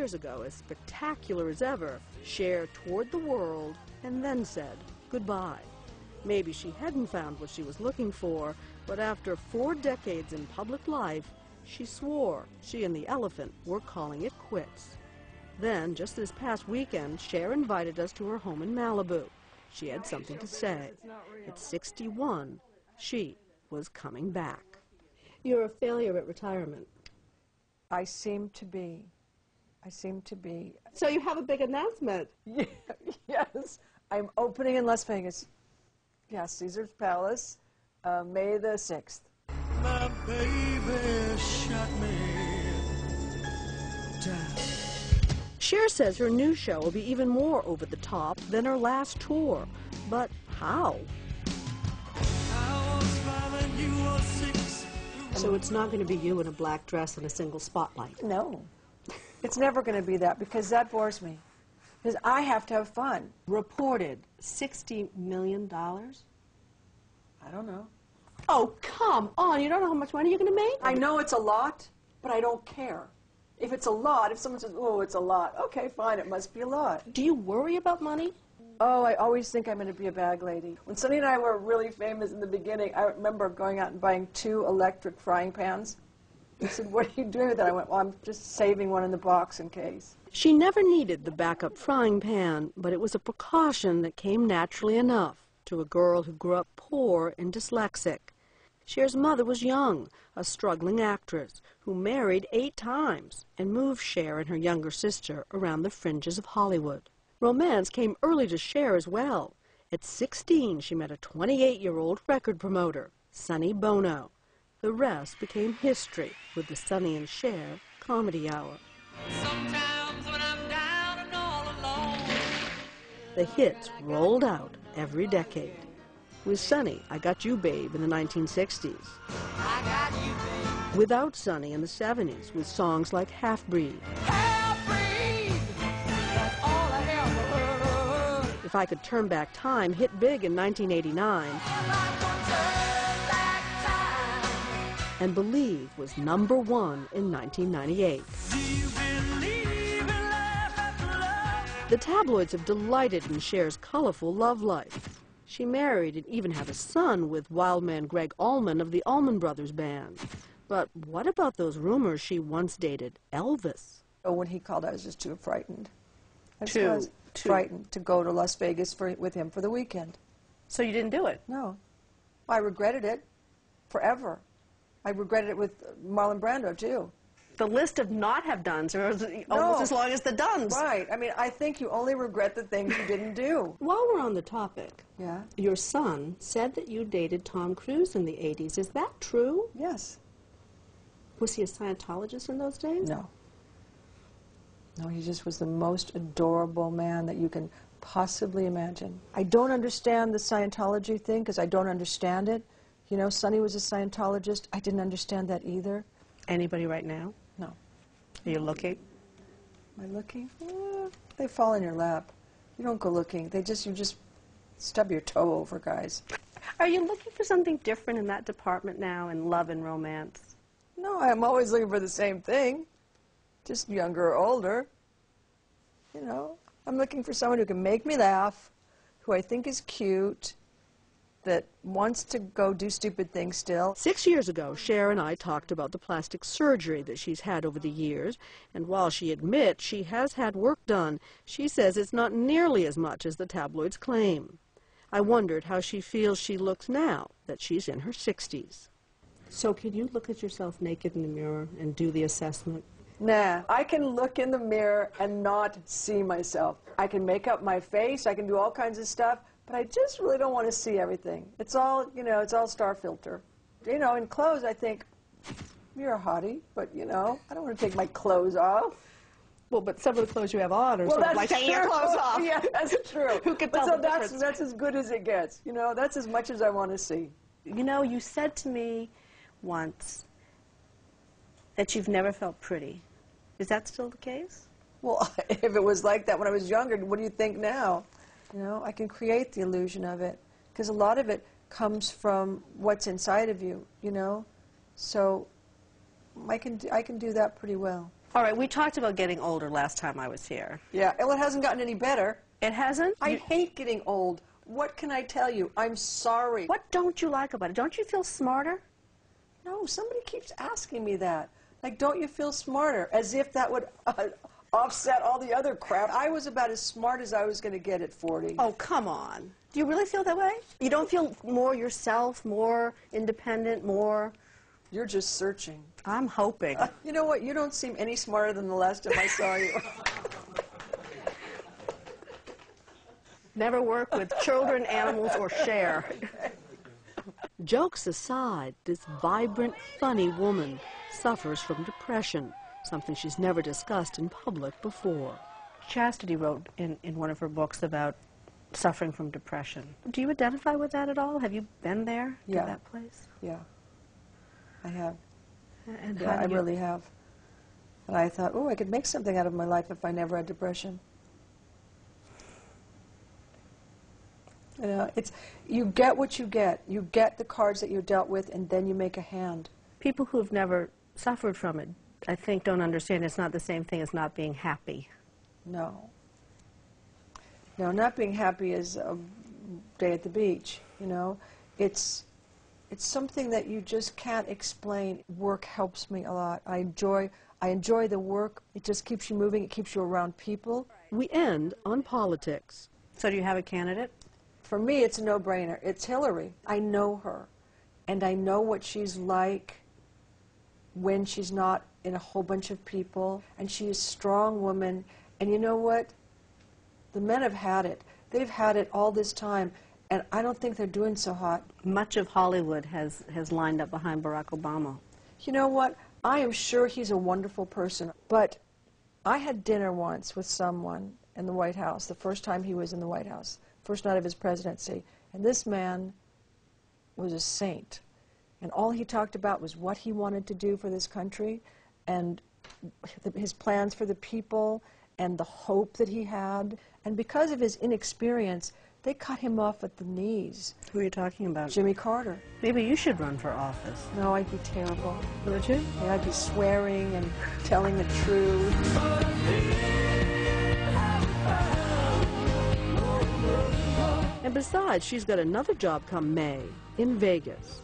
years ago, as spectacular as ever, Cher toured the world and then said goodbye. Maybe she hadn't found what she was looking for, but after four decades in public life, she swore she and the elephant were calling it quits. Then, just this past weekend, Cher invited us to her home in Malibu. She had something to say. At 61, she was coming back. You're a failure at retirement. I seem to be. I seem to be. So you have a big announcement. Yeah, yes, I'm opening in Las Vegas. Yeah, Caesar's Palace, uh, May the 6th. My baby shot me down. Cher says her new show will be even more over the top than her last tour. But how? I was five and you were six. So it's not going to be you in a black dress and a single spotlight. No, it's never going to be that because that bores me. Because I have to have fun. Reported $60 million? I don't know. Oh, come on. You don't know how much money you're going to make? I know it's a lot, but I don't care. If it's a lot, if someone says, oh, it's a lot, okay, fine, it must be a lot. Do you worry about money? Oh, I always think I'm going to be a bag lady. When Sonny and I were really famous in the beginning, I remember going out and buying two electric frying pans. He said, what are you doing with that? I went, well, I'm just saving one in the box in case. She never needed the backup frying pan, but it was a precaution that came naturally enough to a girl who grew up poor and dyslexic. Cher's mother was young, a struggling actress, who married eight times and moved Cher and her younger sister around the fringes of Hollywood. Romance came early to Cher as well. At 16, she met a 28-year-old record promoter, Sonny Bono. The rest became history with the Sonny and Cher Comedy Hour. Sometimes when I'm down and all alone. The hits rolled out every decade. With Sonny, I Got You Babe in the 1960s. I got you, babe. Without Sonny in the 70s with songs like Half Breed. I. If I Could Turn Back Time hit big in 1989, and Believe was number one in 1998. Do you believe in life after love? The tabloids have delighted in Cher's colorful love life. She married and even had a son with wildman Gregg Allman of the Allman Brothers Band. But what about those rumors she once dated Elvis? Oh, when he called, I was just too frightened. I Too- was too- frightened to go to Las Vegas for, with him for the weekend. So you didn't do it? No. I regretted it forever. I regretted it with Marlon Brando, too. The list of not have done's are almost No. as long as the done's. Right. I mean, I think you only regret the things you didn't do. While we're on the topic, Yeah? your son said that you dated Tom Cruise in the 80s. Is that true? Yes. Was he a Scientologist in those days? No. No, he just was the most adorable man that you can possibly imagine. I don't understand the Scientology thing because I don't understand it. You know, Sonny was a Scientologist. I didn't understand that either. Anybody right now? No. Are you looking? Am I looking? Eh, they fall in your lap. You don't go looking. They just, you just stub your toe over, guys. Are you looking for something different in that department now in love and romance? No, I'm always looking for the same thing, just younger or older. You know, I'm looking for someone who can make me laugh, who I think is cute, that wants to go do stupid things still. Six years ago, Cher and I talked about the plastic surgery that she's had over the years, and while she admits she has had work done, she says it's not nearly as much as the tabloids claim. I wondered how she feels she looks now that she's in her 60s. So can you look at yourself naked in the mirror and do the assessment? Nah, I can look in the mirror and not see myself. I can make up my face, I can do all kinds of stuff, but I just really don't want to see everything. It's all, you know, it's all star filter. You know, in clothes, I think, you're a hottie, but, you know, I don't want to take my clothes off. Well, but some of the clothes you have on are Well, sort of that's like taking your clothes off. yeah, that's true. Who can but tell so the that's, difference? that's as good as it gets. You know, that's as much as I want to see. You know, you said to me once that you've never felt pretty. Is that still the case? Well, if it was like that when I was younger, what do you think now? You know, I can create the illusion of it because a lot of it comes from what's inside of you. You know, so I can do, I can do that pretty well. All right, we talked about getting older last time I was here. Yeah, well, it hasn't gotten any better. It hasn't? I You- hate getting old. What can I tell you? I'm sorry. what don't you like about it? Don't you feel smarter? No, somebody keeps asking me that. Like, don't you feel smarter? As if that would uh, offset all the other crap. I was about as smart as I was going to get at 40. Oh, come on. Do you really feel that way? You don't feel more yourself, more independent, more. You're just searching. I'm hoping. You know what? You don't seem any smarter than the last time I saw you. Never work with children, animals, or Cher. Jokes aside, this vibrant, funny woman suffers from depression, something she's never discussed in public before. Chastity wrote in, in one of her books about suffering from depression. Do you identify with that at all? Have you been there to Yeah. that place? yeah, I have. And Yeah, how I you- really have. And I thought, oh, I could make something out of my life if I never had depression. You know, it's you get what you get. You get the cards that you're dealt with, and then you make a hand. People who have never suffered from it, I think, don't understand it's not the same thing as not being happy. No. No, not being happy is a day at the beach. You know, it's it's something that you just can't explain. Work helps me a lot. I enjoy I enjoy the work. It just keeps you moving. It keeps you around people. We end on politics. So do you have a candidate? For me, it's a no-brainer. It's Hillary. I know her, and I know what she's like when she's not in a whole bunch of people. And she is a strong woman. And you know what? The men have had it. They've had it all this time, and I don't think they're doing so hot. Much of Hollywood has, has lined up behind Barack Obama. You know what? I am sure he's a wonderful person, but I had dinner once with someone in the White House, the first time he was in the White House, first night of his presidency, and this man was a saint. And all he talked about was what he wanted to do for this country and th- his plans for the people and the hope that he had. And because of his inexperience, they cut him off at the knees. Who are you talking about? Jimmy Carter. Maybe you should run for office. No, I'd be terrible. Would you? Yeah, I'd be swearing and telling the truth. And besides, she's got another job come May in Vegas.